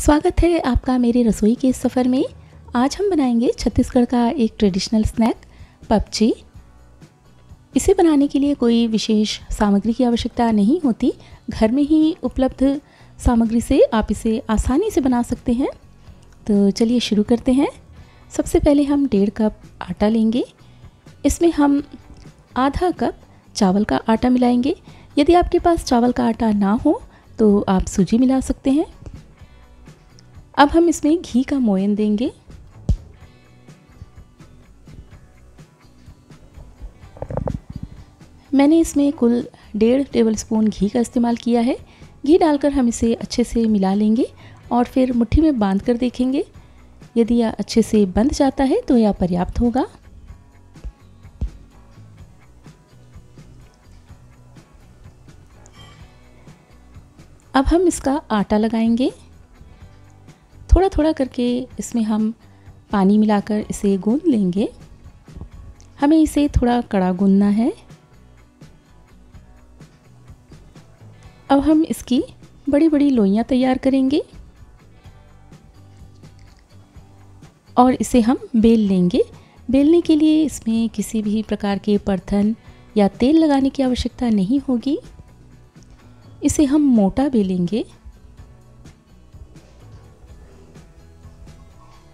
स्वागत है आपका मेरे रसोई के सफ़र में। आज हम बनाएँगे छत्तीसगढ़ का एक ट्रेडिशनल स्नैक पपची। इसे बनाने के लिए कोई विशेष सामग्री की आवश्यकता नहीं होती। घर में ही उपलब्ध सामग्री से आप इसे आसानी से बना सकते हैं। तो चलिए शुरू करते हैं। सबसे पहले हम डेढ़ कप आटा लेंगे। इसमें हम आधा कप चावल का आटा मिलाएँगे। यदि आपके पास चावल का आटा ना हो तो आप सूजी मिला सकते हैं। अब हम इसमें घी का मोयन देंगे। मैंने इसमें कुल डेढ़ टेबल स्पून घी का इस्तेमाल किया है। घी डालकर हम इसे अच्छे से मिला लेंगे और फिर मुट्ठी में बाँध कर देखेंगे। यदि यह अच्छे से बंध जाता है तो यह पर्याप्त होगा। अब हम इसका आटा लगाएँगे। थोड़ा थोड़ा करके इसमें हम पानी मिलाकर इसे गूंद लेंगे। हमें इसे थोड़ा कड़ा गूंदना है। अब हम इसकी बड़ी बड़ी लोइयाँ तैयार करेंगे। और इसे हम बेल लेंगे। बेलने के लिए इसमें किसी भी प्रकार के परथन या तेल लगाने की आवश्यकता नहीं होगी। इसे हम मोटा बेलेंगे।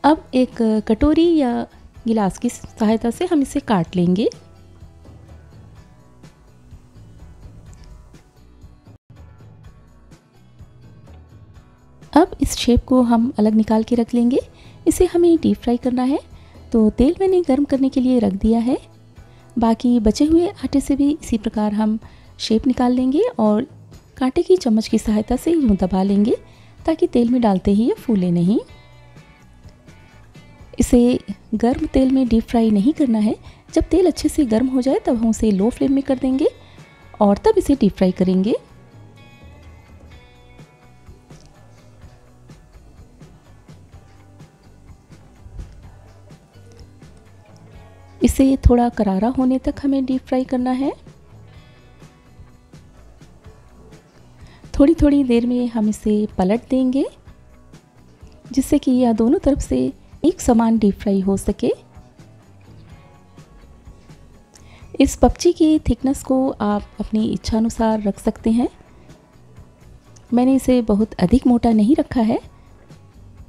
अब एक कटोरी या गिलास की सहायता से हम इसे काट लेंगे। अब इस शेप को हम अलग निकाल के रख लेंगे। इसे हमें डीप फ्राई करना है। तो तेल मैंने गर्म करने के लिए रख दिया है। बाकी बचे हुए आटे से भी इसी प्रकार हम शेप निकाल लेंगे और कांटे की चम्मच की सहायता से यूँ दबा लेंगे ताकि तेल में डालते ही ये फूले नहीं। इसे गर्म तेल में डीप फ्राई नहीं करना है। जब तेल अच्छे से गर्म हो जाए, तब हम उसे लो फ्लेम में कर देंगे और तब इसे डीप फ्राई करेंगे। इसे थोड़ा करारा होने तक हमें डीप फ्राई करना है। थोड़ी थोड़ी देर में हम इसे पलट देंगे, जिससे कि यह दोनों तरफ़ से एक समान डीप फ्राई हो सके। इस पपची की थिकनेस को आप अपनी इच्छानुसार रख सकते हैं। मैंने इसे बहुत अधिक मोटा नहीं रखा है।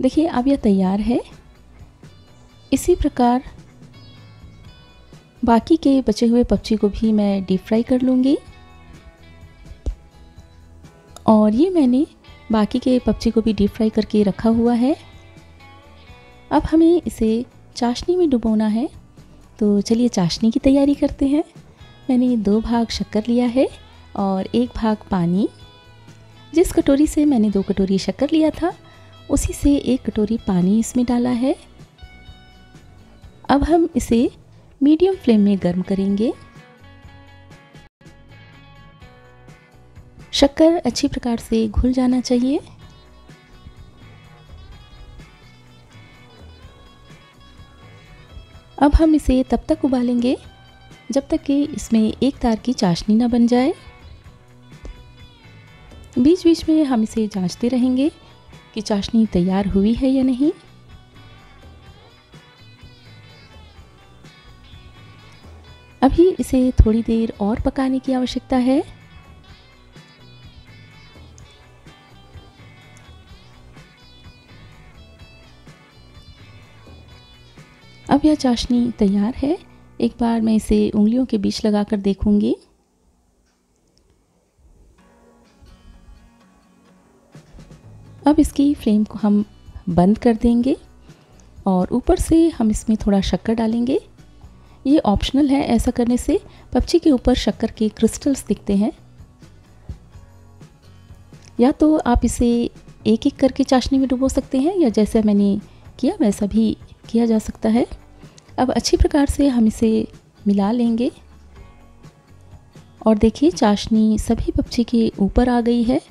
देखिए, अब यह तैयार है। इसी प्रकार बाकी के बचे हुए पपची को भी मैं डीप फ्राई कर लूँगी। और ये मैंने बाकी के पपची को भी डीप फ्राई करके रखा हुआ है। अब हमें इसे चाशनी में डुबोना है। तो चलिए चाशनी की तैयारी करते हैं। मैंने दो भाग शक्कर लिया है और एक भाग पानी। जिस कटोरी से मैंने दो कटोरी शक्कर लिया था, उसी से एक कटोरी पानी इसमें डाला है। अब हम इसे मीडियम फ्लेम में गर्म करेंगे। शक्कर अच्छी प्रकार से घुल जाना चाहिए। अब हम इसे तब तक उबालेंगे जब तक कि इसमें एक तार की चाशनी ना बन जाए। बीच बीच में हम इसे जांचते रहेंगे कि चाशनी तैयार हुई है या नहीं। अभी इसे थोड़ी देर और पकाने की आवश्यकता है। अब यह चाशनी तैयार है। एक बार मैं इसे उंगलियों के बीच लगाकर देखूँगी। अब इसकी फ्लेम को हम बंद कर देंगे और ऊपर से हम इसमें थोड़ा शक्कर डालेंगे। ये ऑप्शनल है ऐसा करने से पपची के ऊपर शक्कर के क्रिस्टल्स दिखते हैं। या तो आप इसे एक एक करके चाशनी में डुबो सकते हैं या जैसे मैंने किया वैसा भी किया जा सकता है। अब अच्छी प्रकार से हम इसे मिला लेंगे। और देखिए, चाशनी सभी पपची के ऊपर आ गई है।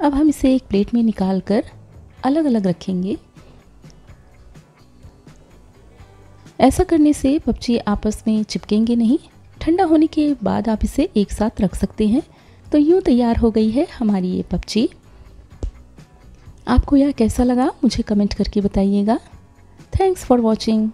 अब हम इसे एक प्लेट में निकाल कर अलग अलग रखेंगे। ऐसा करने से पपची आपस में चिपकेंगे नहीं। ठंडा होने के बाद आप इसे एक साथ रख सकते हैं। तो यूँ तैयार हो गई है हमारी ये पपची आपको यह कैसा लगा मुझे कमेंट करके बताइएगा। Thanks for watching.